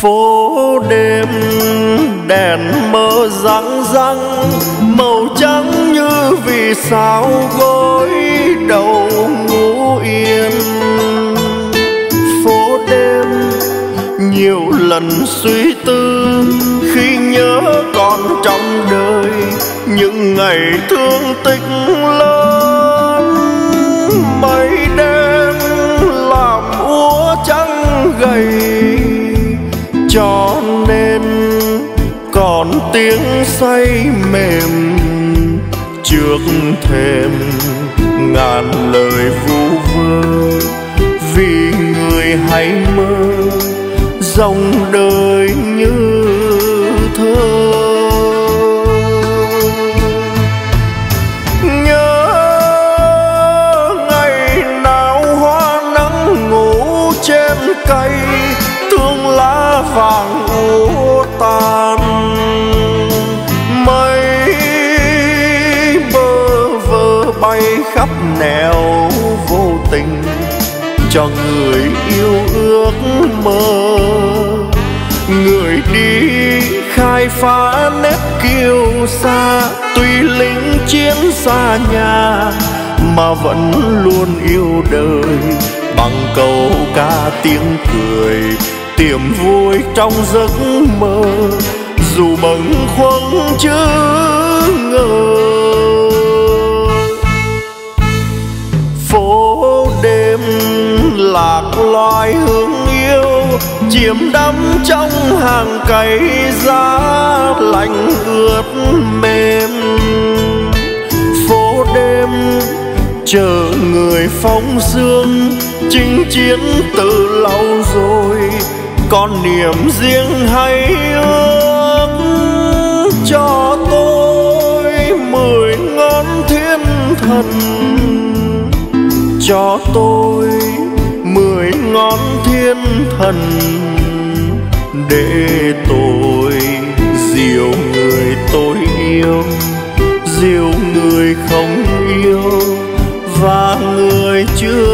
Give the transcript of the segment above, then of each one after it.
phố đêm, đèn mơ răng răng màu trắng như vì sao gối đầu ngủ yên. Phố đêm, nhiều lần suy tư, khi nhớ còn trong đời, những ngày thương tích lớn tiếng say mềm, trước thêm ngàn lời vu vơ. Vì người hay mơ, dòng đời như thơ. Khắp nẻo vô tình, cho người yêu ước mơ. Người đi khai phá nét kiêu xa tuy lính chiến xa nhà, mà vẫn luôn yêu đời. Bằng câu ca tiếng cười, tiềm vui trong giấc mơ. Dù bâng khuâng chưa hoài hương yêu chiếm đắm trong hàng cây giá lạnh ướt mềm. Phố đêm chờ người phong sương chinh chiến từ lâu rồi, còn niềm riêng hay ước cho tôi mười ngón thiên thần. Cho tôi ngón thiên thần để tôi diệu người tôi yêu, diệu người không yêu, và người chưa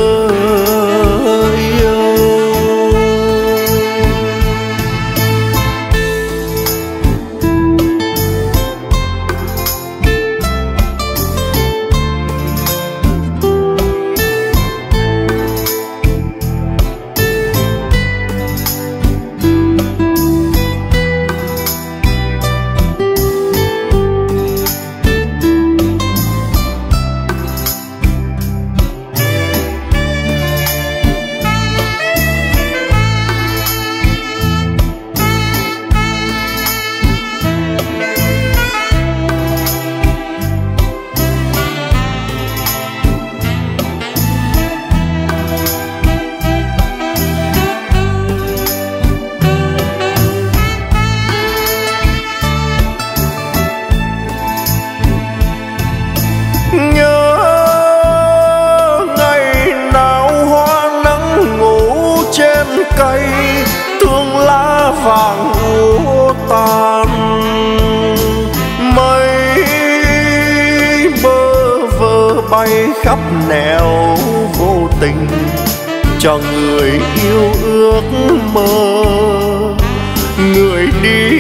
cây thương lá vàng úa tàn mây bơ vơ bay khắp nẻo vô tình, cho người yêu ước mơ. Người đi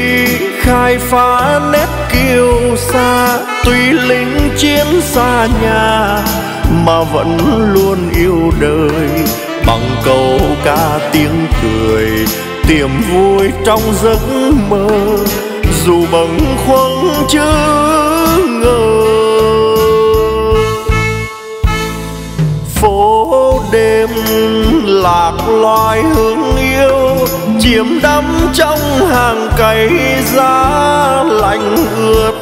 khai phá nét kiêu xa tuy lính chiến xa nhà, mà vẫn luôn yêu đời bằng câu ca tiếng cười, tiềm vui trong giấc mơ. Dù bâng khuâng chớ ngờ. Phố đêm lạc loài hương yêu chiếm đắm trong hàng cây giá lạnh ướt.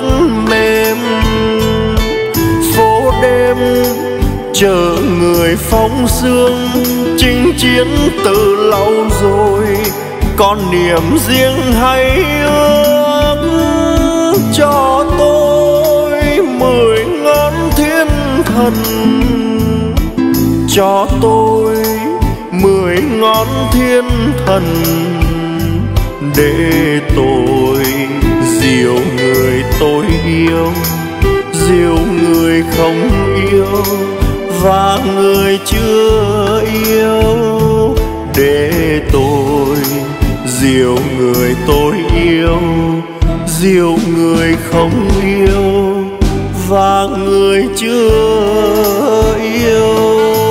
Chờ người phong sương chinh chiến từ lâu rồi. Còn niềm riêng hay ước cho tôi mười ngón thiên thần. Cho tôi mười ngón thiên thần để tôi diều người tôi yêu diều người không yêu và người chưa yêu để tôi diệu người tôi yêu diệu người không yêu, và người chưa yêu.